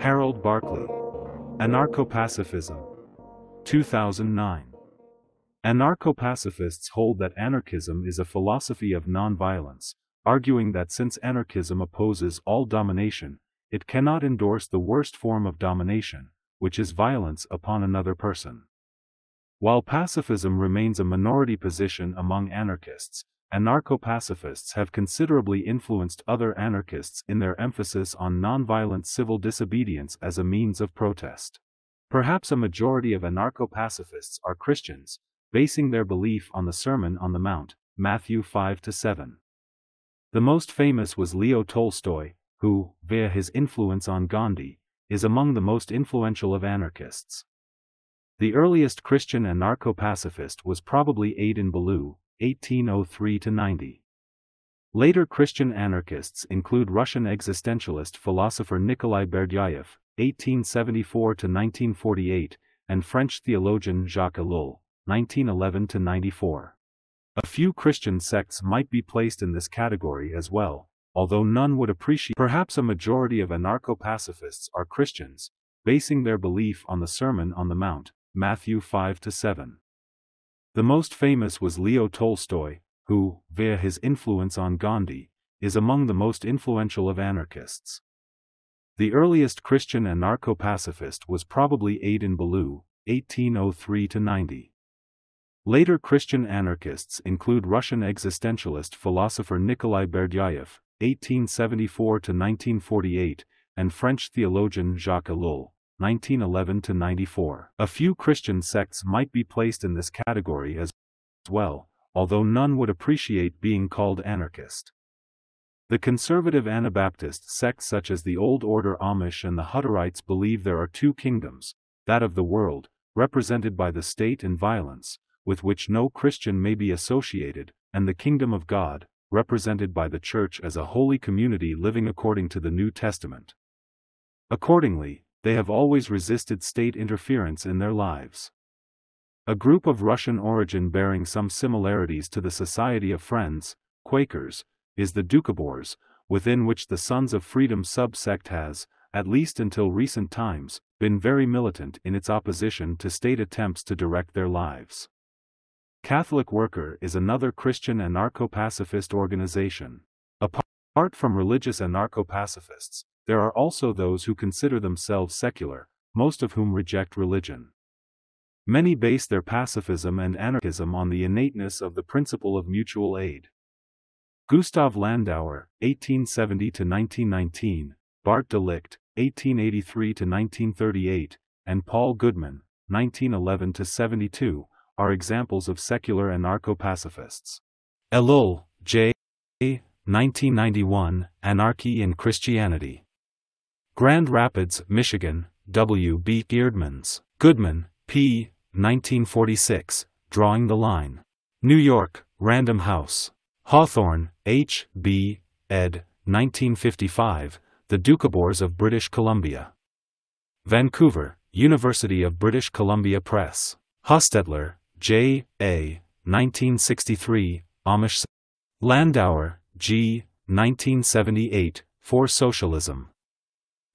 Harold Barclay. Anarcho-pacifism. 2009. Anarcho-pacifists hold that anarchism is a philosophy of nonviolence, arguing that since anarchism opposes all domination, it cannot endorse the worst form of domination, which is violence upon another person. While pacifism remains a minority position among anarchists, anarcho-pacifists have considerably influenced other anarchists in their emphasis on nonviolent civil disobedience as a means of protest. Perhaps a majority of anarcho-pacifists are Christians, basing their belief on the Sermon on the Mount, Matthew 5-7. The most famous was Leo Tolstoy, who, via his influence on Gandhi, is among the most influential of anarchists. The earliest Christian anarcho-pacifist was probably Adin Ballou, 1803-90. Later Christian anarchists include Russian existentialist philosopher Nikolai Berdyaev, 1874-1948, and French theologian Jacques Ellul, 1911-94. A few Christian sects might be placed in this category as well, although none would appreciate. Perhaps a majority of anarcho-pacifists are Christians, basing their belief on the Sermon on the Mount, Matthew 5-7. The most famous was Leo Tolstoy, who, via his influence on Gandhi, is among the most influential of anarchists. The earliest Christian anarcho-pacifist was probably Adin Ballou, 1803-90. Later Christian anarchists include Russian existentialist philosopher Nikolai Berdyaev, 1874-1948, and French theologian Jacques Ellul, 1911-94. A few Christian sects might be placed in this category as well, although none would appreciate being called anarchist. The conservative Anabaptist sects such as the Old Order Amish and the Hutterites believe there are two kingdoms, that of the world, represented by the state and violence, with which no Christian may be associated, and the kingdom of God, represented by the church as a holy community living according to the New Testament. Accordingly, they have always resisted state interference in their lives. A group of Russian origin bearing some similarities to the Society of Friends, Quakers, is the Doukhobors, within which the Sons of Freedom subsect has, at least until recent times, been very militant in its opposition to state attempts to direct their lives. Catholic Worker is another Christian anarcho-pacifist organization. Apart from religious anarcho-pacifists, there are also those who consider themselves secular, most of whom reject religion. Many base their pacifism and anarchism on the innateness of the principle of mutual aid. Gustav Landauer, 1870-1919, Bart de Ligt, 1883-1938, and Paul Goodman, 1911-72, are examples of secular anarcho-pacifists. Ellul, J. 1991, Anarchy in Christianity. Grand Rapids, Michigan, W. B. Eerdmans. Goodman, P. 1946, Drawing the Line. New York, Random House. Hawthorne, H. B. ed. 1955, The Doukhobors of British Columbia. Vancouver, University of British Columbia Press. Hostetler, J. A. 1963, Amish. Landauer, G. 1978, For Socialism.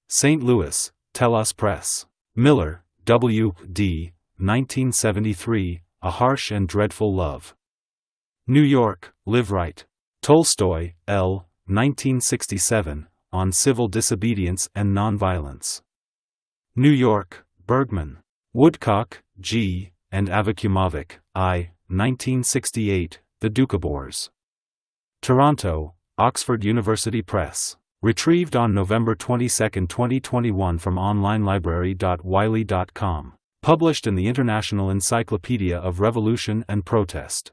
St. Louis, Telos Press. Miller, W. D. 1973, A Harsh and Dreadful Love. New York, Liveright. Tolstoy, L. 1967, On Civil Disobedience and Nonviolence. New York, Bergman. Woodcock, G and Avakumovic, I, 1968, The Doukhobors. Toronto, Oxford University Press. Retrieved on November 22, 2021 from onlinelibrary.wiley.com. Published in the International Encyclopedia of Revolution and Protest.